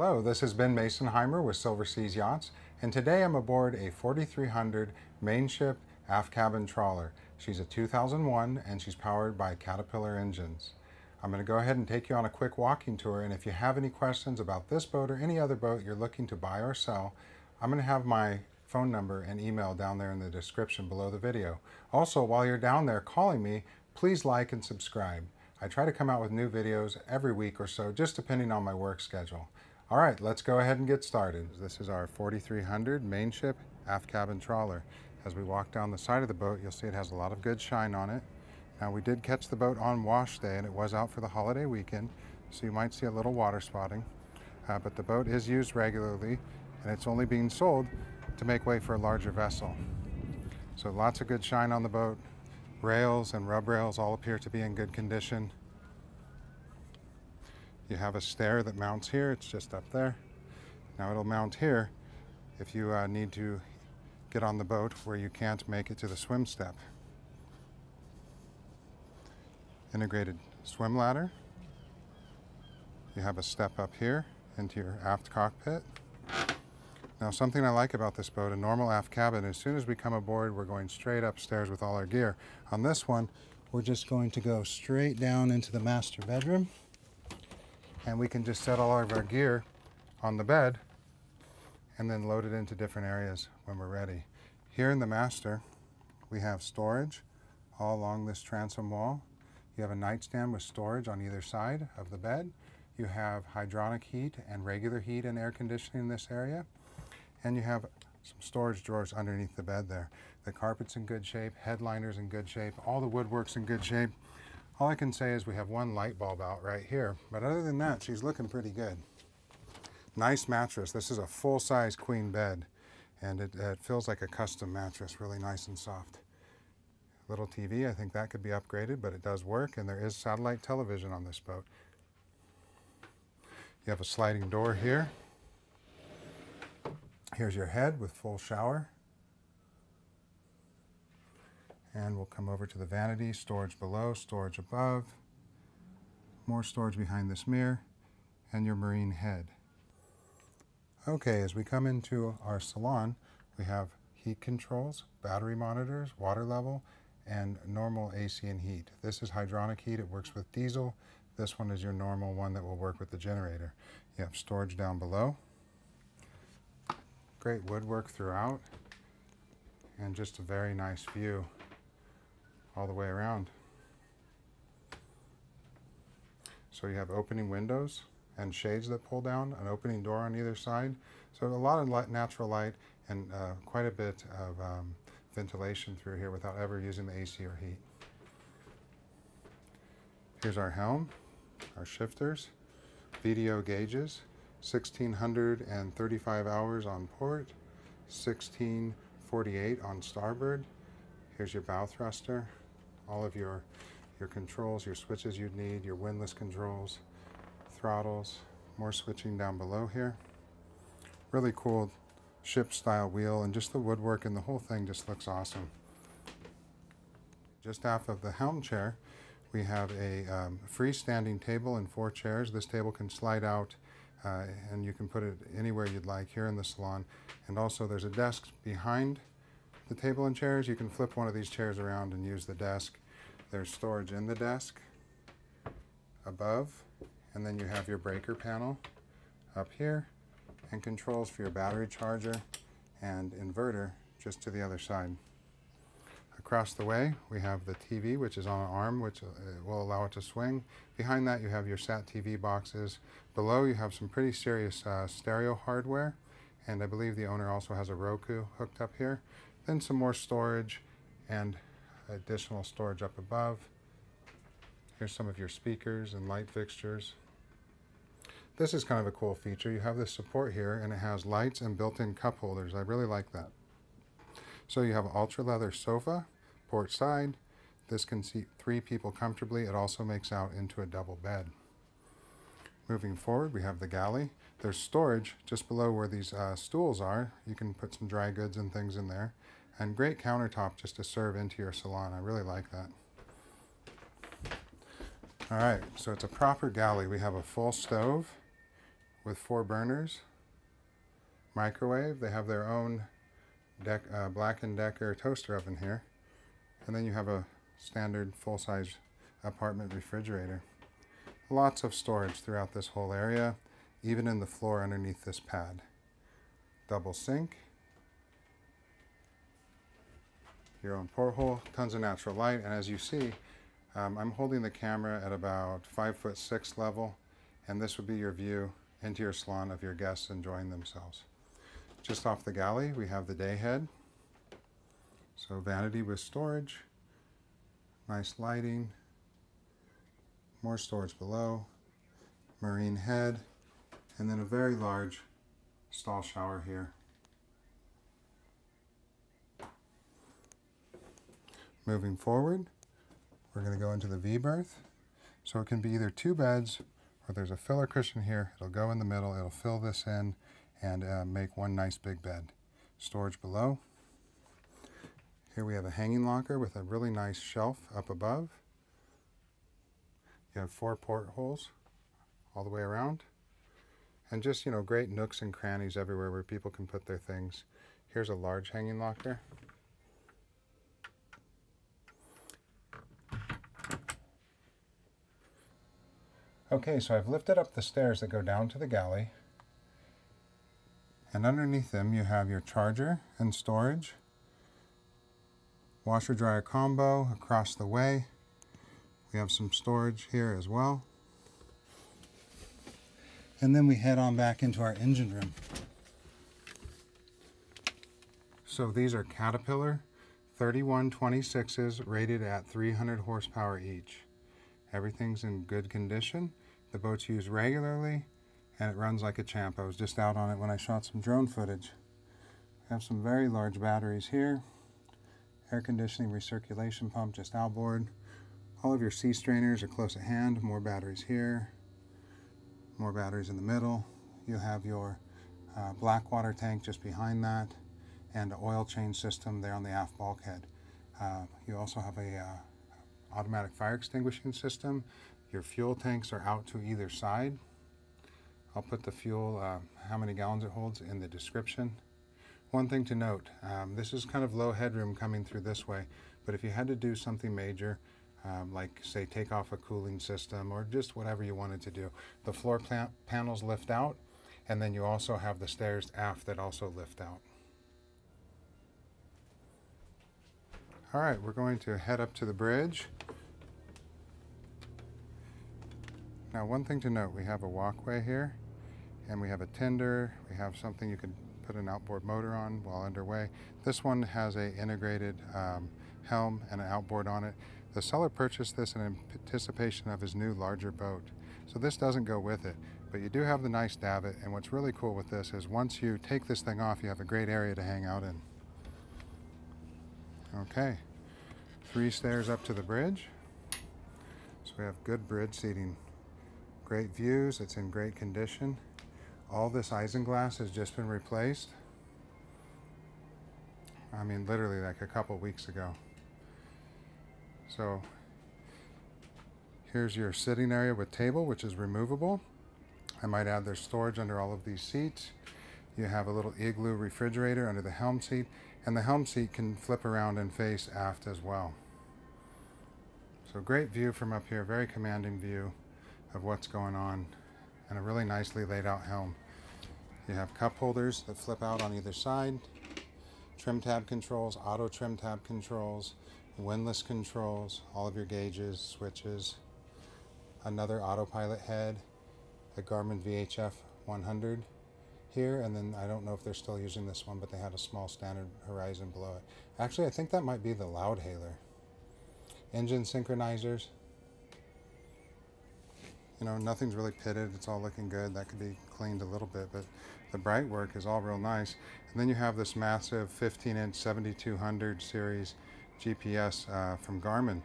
Hello, this is Ben Masonheimer with Silver Seas Yachts, and today I'm aboard a 4300 Mainship aft cabin trawler. She's a 2001 and she's powered by Caterpillar engines. I'm going to go ahead and take you on a quick walking tour, and if you have any questions about this boat or any other boat you're looking to buy or sell, I'm going to have my phone number and email down there in the description below the video. Also, while you're down there calling me, please like and subscribe. I try to come out with new videos every week or so, just depending on my work schedule. All right, let's go ahead and get started. This is our 4300 Mainship aft cabin trawler. As we walk down the side of the boat, you'll see it has a lot of good shine on it. Now we did catch the boat on wash day and it was out for the holiday weekend, so you might see a little water spotting. Uh, but the boat is used regularly and it's only being sold to make way for a larger vessel. So lots of good shine on the boat, Rails and rub rails all appear to be in good condition. You have a stair that mounts here, it's just up there. Now it'll mount here if you uh, need to get on the boat where you can't make it to the swim step. Integrated swim ladder. You have a step up here into your aft cockpit. Now something I like about this boat, a normal aft cabin, as soon as we come aboard, we're going straight upstairs with all our gear. On this one, we're just going to go straight down into the master bedroom and we can just set all of our gear on the bed and then load it into different areas when we're ready. Here in the master, we have storage all along this transom wall. You have a nightstand with storage on either side of the bed. You have hydronic heat and regular heat and air conditioning in this area and you have some storage drawers underneath the bed there. The carpet's in good shape, headliner's in good shape, all the woodwork's in good shape. All I can say is we have one light bulb out right here, but other than that, she's looking pretty good. Nice mattress. This is a full-size queen bed, and it, it feels like a custom mattress, really nice and soft. Little TV, I think that could be upgraded, but it does work, and there is satellite television on this boat. You have a sliding door here. Here's your head with full shower. And we'll come over to the vanity, storage below, storage above, more storage behind this mirror, and your marine head. Okay, as we come into our salon, we have heat controls, battery monitors, water level, and normal AC and heat. This is hydronic heat, it works with diesel. This one is your normal one that will work with the generator. You have storage down below. Great woodwork throughout and just a very nice view all the way around. So you have opening windows and shades that pull down, an opening door on either side. So a lot of light, natural light and uh, quite a bit of um, ventilation through here without ever using the AC or heat. Here's our helm, our shifters, video gauges, 1635 hours on port, 1648 on starboard. Here's your bow thruster, all of your, your controls, your switches you'd need, your windlass controls, throttles, more switching down below here. Really cool ship style wheel and just the woodwork and the whole thing just looks awesome. Just off of the helm chair, we have a um, freestanding table and four chairs. This table can slide out uh, and you can put it anywhere you'd like here in the salon. And also there's a desk behind the table and chairs. You can flip one of these chairs around and use the desk. There's storage in the desk above, and then you have your breaker panel up here, and controls for your battery charger and inverter just to the other side. Across the way, we have the TV, which is on an arm, which uh, will allow it to swing. Behind that, you have your SAT TV boxes. Below, you have some pretty serious uh, stereo hardware, and I believe the owner also has a Roku hooked up here. Then some more storage and additional storage up above. Here's some of your speakers and light fixtures. This is kind of a cool feature. You have this support here, and it has lights and built-in cup holders. I really like that. So you have ultra leather sofa port side. This can seat three people comfortably. It also makes out into a double bed. Moving forward, we have the galley. There's storage just below where these uh, stools are. You can put some dry goods and things in there. And great countertop just to serve into your salon. I really like that. All right, so it's a proper galley. We have a full stove with four burners, microwave. They have their own Deck, uh, Black & Decker toaster oven here. And then you have a standard full-size apartment refrigerator. Lots of storage throughout this whole area, even in the floor underneath this pad. Double sink. Your own porthole, tons of natural light, and as you see, um, I'm holding the camera at about five foot six level, and this would be your view into your salon of your guests enjoying themselves. Just off the galley, we have the day head. So vanity with storage, nice lighting, more storage below, marine head, and then a very large stall shower here. Moving forward, we're going to go into the V-berth. So it can be either two beds or there's a filler cushion here. It'll go in the middle, it'll fill this in and uh, make one nice big bed. Storage below. Here we have a hanging locker with a really nice shelf up above. You have four portholes all the way around. And just, you know, great nooks and crannies everywhere where people can put their things. Here's a large hanging locker. Okay, so I've lifted up the stairs that go down to the galley. And underneath them you have your charger and storage. Washer dryer combo across the way. We have some storage here as well. And then we head on back into our engine room. So these are Caterpillar 3126s rated at 300 horsepower each. Everything's in good condition. The boat's used regularly and it runs like a champ. I was just out on it when I shot some drone footage. I have some very large batteries here. Air conditioning recirculation pump just outboard. All of your sea strainers are close at hand. More batteries here. More batteries in the middle. You have your uh, black water tank just behind that and an oil change system there on the aft bulkhead. Uh, you also have a uh, automatic fire extinguishing system. Your fuel tanks are out to either side. I'll put the fuel, uh, how many gallons it holds, in the description. One thing to note, um, this is kind of low headroom coming through this way, but if you had to do something major, um, like say take off a cooling system or just whatever you wanted to do, the floor panels lift out, and then you also have the stairs aft that also lift out. All right, we're going to head up to the bridge. Now one thing to note, we have a walkway here and we have a tender, we have something you can put an outboard motor on while underway. This one has a integrated um, helm and an outboard on it. The seller purchased this in anticipation of his new larger boat. So this doesn't go with it, but you do have the nice davit and what's really cool with this is once you take this thing off, you have a great area to hang out in. Okay, three stairs up to the bridge. So we have good bridge seating. Great views, it's in great condition. All this isinglass has just been replaced. I mean, literally like a couple weeks ago. So here's your sitting area with table, which is removable. I might add there's storage under all of these seats. You have a little igloo refrigerator under the helm seat, and the helm seat can flip around and face aft as well. So great view from up here, very commanding view of what's going on and a really nicely laid out helm. You have cup holders that flip out on either side, trim tab controls, auto trim tab controls, windlass controls, all of your gauges, switches, another autopilot head, a Garmin VHF 100 here, and then I don't know if they're still using this one, but they had a small standard horizon below it. Actually, I think that might be the Loudhailer. Engine synchronizers, you know, nothing's really pitted. It's all looking good. That could be cleaned a little bit, but the bright work is all real nice. And then you have this massive 15-inch 7200 series GPS uh, from Garmin.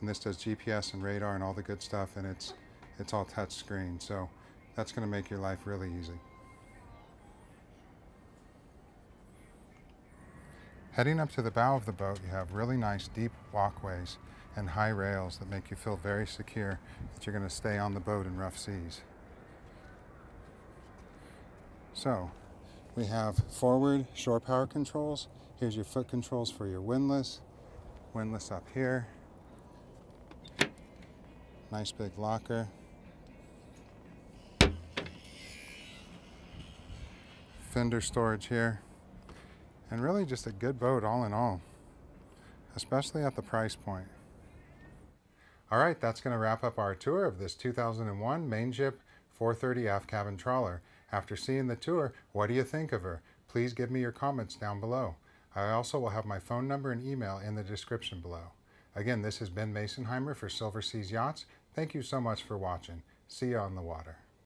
And this does GPS and radar and all the good stuff, and it's, it's all touch screen. So that's going to make your life really easy. Heading up to the bow of the boat, you have really nice deep walkways and high rails that make you feel very secure that you're going to stay on the boat in rough seas. So we have forward shore power controls. Here's your foot controls for your windlass. Windlass up here. Nice big locker. Fender storage here. And really just a good boat all in all, especially at the price point. All right, that's going to wrap up our tour of this 2001 Mainship 430 aft cabin trawler. After seeing the tour, what do you think of her? Please give me your comments down below. I also will have my phone number and email in the description below. Again, this has been Masonheimer for Silver Seas Yachts. Thank you so much for watching. See you on the water.